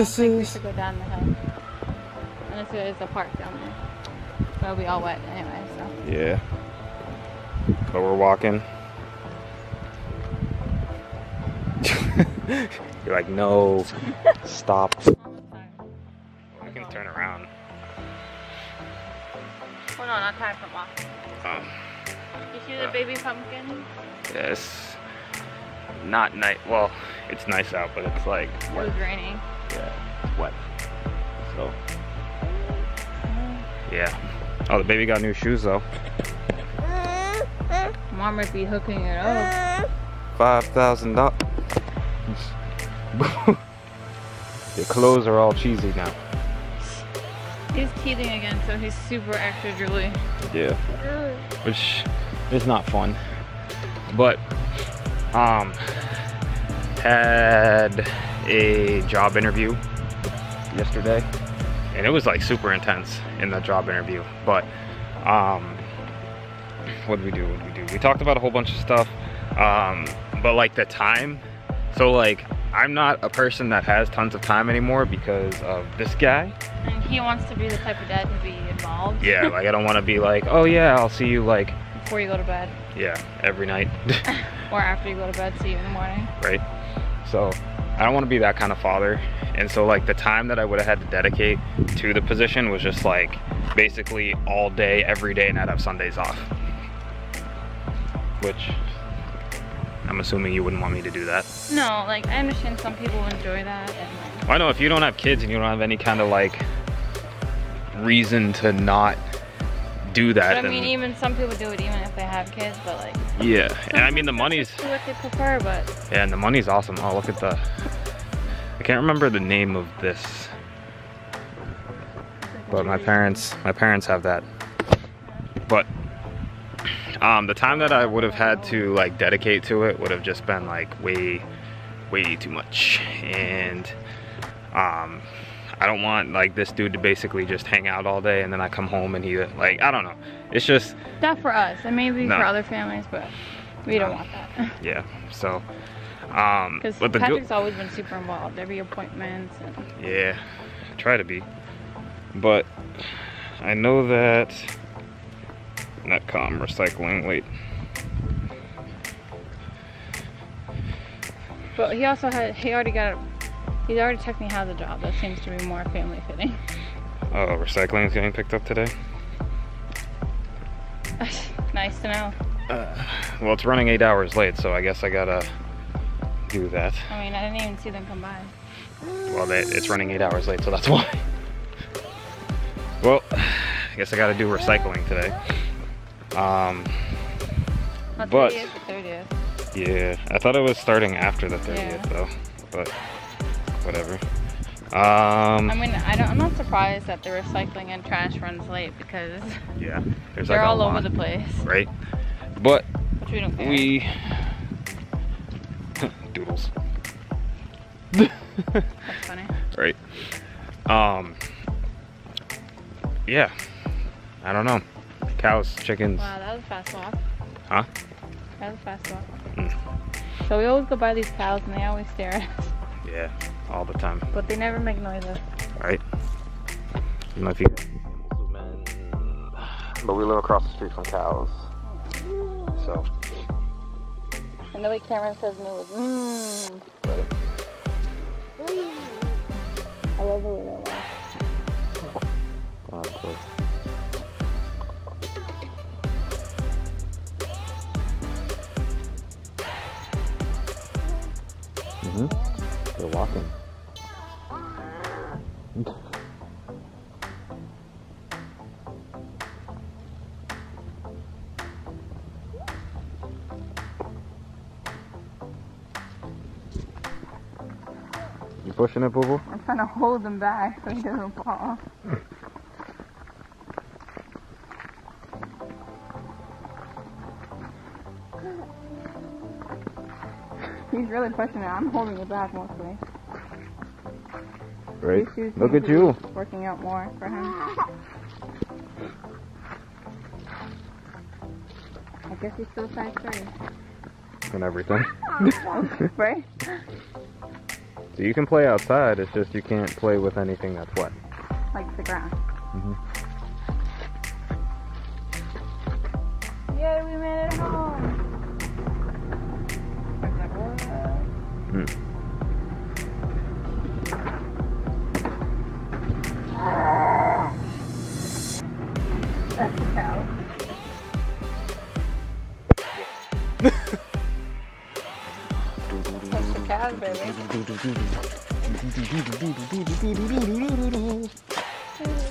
This I think we is- should go down the hill. And it's, it's a park down there. But it'll be all wet anyway, so. Yeah. But we're walking. You're like, no, stop. I can turn around. Oh no, not time for walk. Oh, You see the uh. baby pumpkin? yes. Not night. Well, it's nice out, but it's like It was raining. Yeah, it's wet. So, yeah. Oh, the baby got new shoes though. Mom might be hooking it up. Five thousand dollars. Your clothes are all cheesy now. He's teething again, so he's super extra drooly. Yeah. Which is not fun. But um had a job interview yesterday and it was like super intense in the job interview. But um what did we do? What did we do? We talked about a whole bunch of stuff. Um but like the time so like I'm not a person that has tons of time anymore because of this guy. And he wants to be the type of dad to be involved. Yeah, like I don't want to be like, oh yeah, I'll see you like, Before you go to bed. yeah, every night, Or after you go to bed, see you in the morning. right? So I don't want to be that kind of father. And so like the time that I would have had to dedicate to the position was just like basically all day, every day, and I'd have Sundays off. Which I'm assuming you wouldn't want me to do that. No, like I understand some people enjoy that and like I know if you don't have kids and you don't have any kind of like reason to not do that, But I mean, even some people do it even if they have kids, but like. yeah. And I mean the money's what they prefer, but Yeah, and the money's awesome. Oh, look at the. I can't remember the name of this, but my parents, my parents have that. But um, the time that I would have had to like dedicate to it would have just been like way, way too much. And um, I don't want like this dude to basically just hang out all day and then I come home and he like I don't know. It's just not for us. It may be No. for other families, but we don't want that. yeah. So. Um, Because but the good. Patrick's always been super involved. Every appointments and Yeah, I try to be. But I know that Netcom recycling, wait. But he also had, he already got, he's already technically has a job that seems to be more family fitting. Oh, recycling is getting picked up today? nice to know. Uh, well, it's running eight hours late, so I guess I gotta do that. I mean, I didn't even see them come by. Well, they, it's running eight hours late, so that's why. Well, I guess I gotta do recycling today. Um, But- 30th, the 30th. yeah, I thought it was starting after the 30th, Yeah. though, but whatever. Um, I mean, I don't, I'm not surprised that the recycling and trash runs late because yeah, there's they're like all over the place. right? But Which we don't care. we doodles, That's funny. right? Um, yeah, I don't know. Cows, chickens, Wow, that was a fast walk. huh? That was a fast walk. Mm. So we always go by these cows and they always stare at us, Yeah, all the time, but they never make noises. right? You know, if you zoom in, but we live across the street from cows, so. And the way Cameron says no is mmm. I love the way they laugh. Oh, cool. Mm-hmm. They're walking. You pushing it, Boo? I'm trying to hold him back so he doesn't fall. Off. He's really pushing it. I'm holding it back mostly. Right. Look at you. Working out more for him. I guess he's still size 30. And everything. right? So you can play outside. It's just you can't play with anything that's wet. Like the ground. Mhm. Yay, we made it home. The baby.